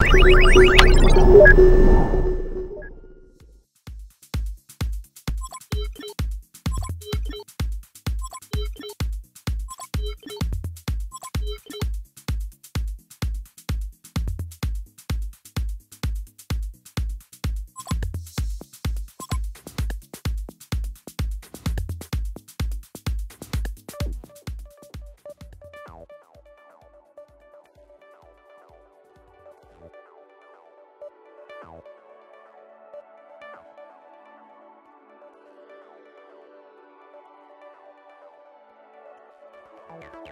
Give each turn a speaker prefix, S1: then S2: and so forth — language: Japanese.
S1: you